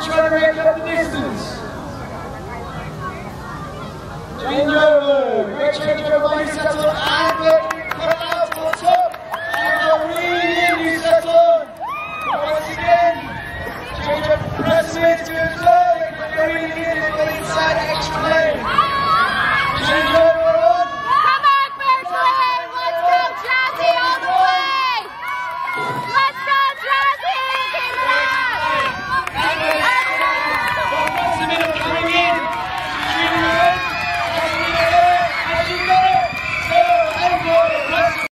We're trying to make up the distance. Change over. Great change